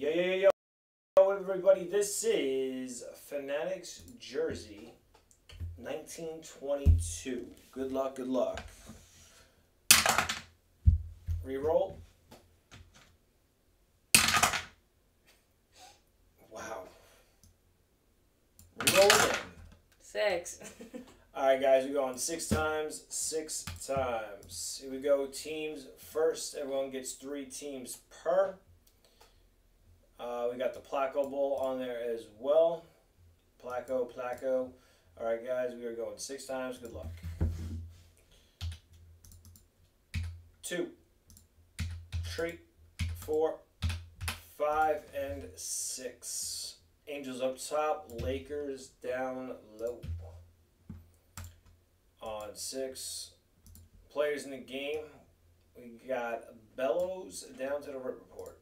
Yo, yo, yo, yo, everybody. This is Fanatics Jersey 1922. Good luck, good luck. Reroll. Wow. Reroll again. Six. All right, guys, we're going six times, six times. Here we go. Teams first. Everyone gets three teams per. Uh, we got the Placo Bowl on there as well. Placo, Placo. All right, guys, we are going six times. Good luck. Two, three, four, five, and six. Angels up top, Lakers down low. On six players in the game, we got Bellows down to the rip report.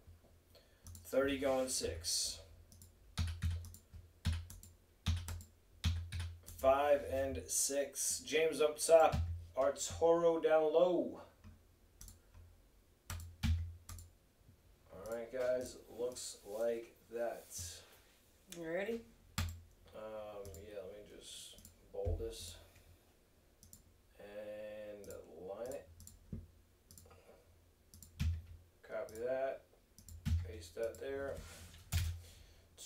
30 going six. Five and six. James up top. Arturo down low. Alright, guys. Looks like that. You ready? Um, yeah, let me just bold this and line it. Copy that. Paste that there.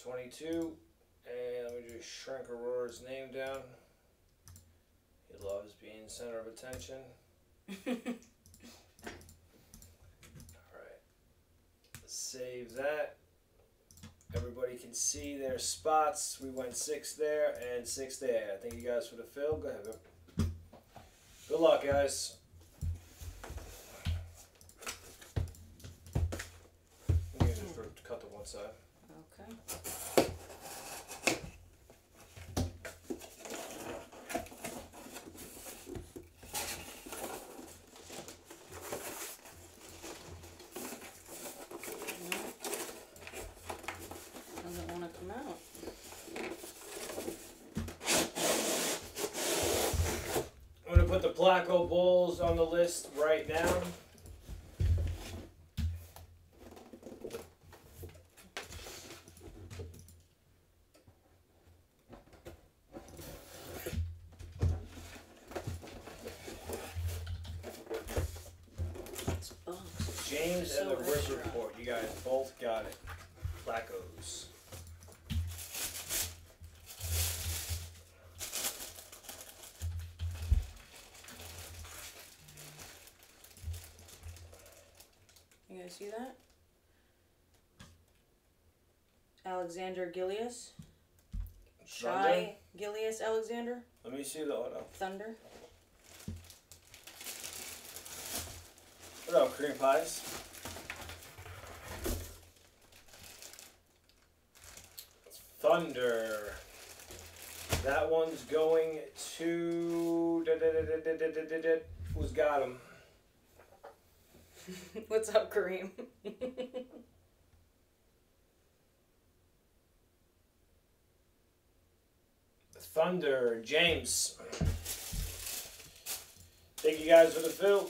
22. And let me just shrink Aurora's name down. He loves being center of attention. Alright. Save that. Everybody can see their spots. We went six there and six there. Thank you guys for the fill. Go ahead. Go. Good luck, guys. Let me just cut to one side. Okay. Put the Placo Bulls on the list right now. James and the Rip. Report. You guys both got it. You guys see that? Alexander Gilgeous. Thunder? Shy Gilius Alexander. Let me see the auto. Thunder. What up, cream pies? Thunder. That one's going to. Who's got him? What's up, Kareem? Thunder. James. Thank you guys for the fill.